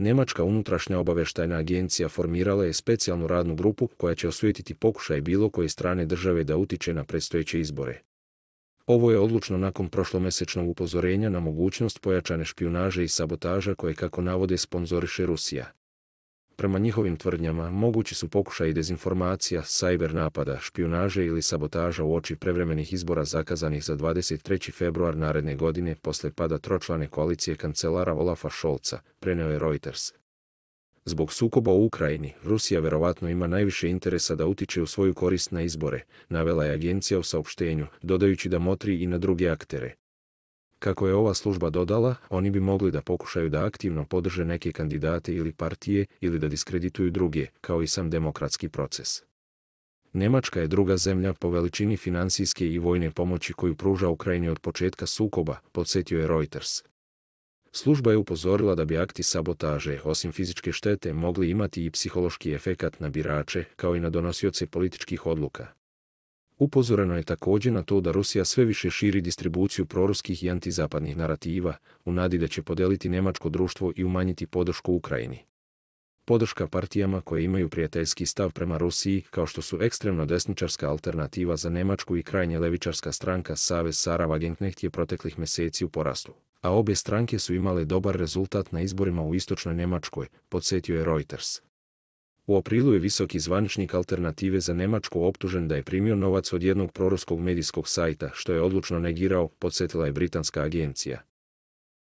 Njemačka unutrašnja obavještajna agencija formirala je specijalnu radnu grupu koja će osvijetiti pokušaj bilo koje strane države da utiče na predstojeće izbore. Ovo je odlučno nakon prošlomesečnog upozorenja na mogućnost pojačane špionaže i sabotaža koje kako navode sponzoriše Rusija. Prema njihovim tvrdnjama, mogući su pokušaj dezinformacija, sajber napada, špionaže ili sabotaža u oči prevremenih izbora zakazanih za 23. februar naredne godine posle pada tročlane koalicije kancelara Olafa Šolca, preneo je Reuters. Zbog sukoba u Ukrajini, Rusija verovatno ima najviše interesa da utiče u svoju korist na izbore, navela je agencija u saopštenju, dodajući da motri i na druge aktere. Kako je ova služba dodala, oni bi mogli da pokušaju da aktivno podrže neke kandidate ili partije ili da diskredituju druge, kao i sam demokratski proces. Nemačka je druga zemlja po veličini finansijske i vojne pomoći koju pruža Ukrajini od početka sukoba, podsjetio je Reuters. Služba je upozorila da bi akti sabotaže, osim fizičke štete, mogli imati i psihološki efekat na birače, kao i na donosioce političkih odluka. Upozoreno je također na to da Rusija sve više širi distribuciju proruskih i antizapadnih narativa, u nadi da će podeliti nemačko društvo i umanjiti podršku Ukrajini. Podrška partijama koje imaju prijateljski stav prema Rusiji, kao što su ekstremno desničarska alternativa za Nemačku i krajnje levičarska stranka Savez Sara Wagenknecht je proteklih mjeseci u porastu, a obje stranke su imale dobar rezultat na izborima u istočnoj Nemačkoj, podsjetio je Reuters. U aprilu je visoki zvaničnik alternative za Nemačku optužen da je primio novac od jednog proruskog medijskog sajta, što je odlučno negirao, podsjetila je britanska agencija.